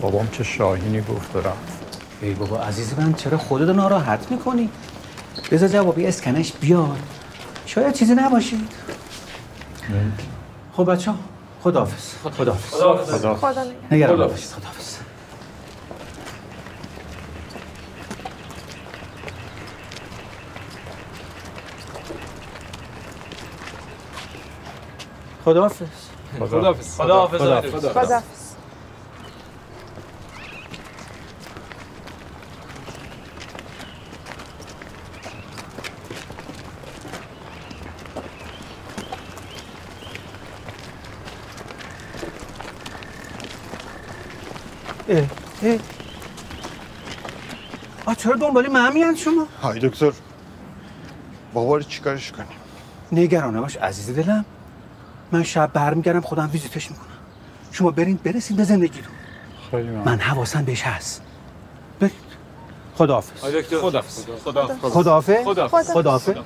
بابام چه شاهینی گفت و رفت. ای بابا عزیز من چرا خودتو ناراحت می‌کنی؟ بذار جوابی اسکنش بیاد. شاید چیزی نباشید خب بچه ها خداحافظ. خداحافظ. خدا خدا نگهدار. نگران نباشید. خداحافظ. خداحافظ. خداحافظ. خداحافظ. خداحافظ. خداحافظ. اه اه. آ چرا دنبالی من میان شما؟ های دکتر بابا رو چیکارش کنیم؟ نگران نباش عزیز دلم. من شب برمیگردم خودم ویزیتش می‌کنم. شما برین برسید به زندگیتون. من حواسم بهش هست. دکتر خداحافظ. خداحافظ. خداحافظ. خداحافظ. خداحافظ.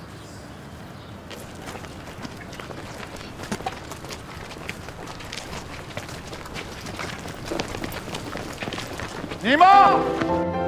نیما!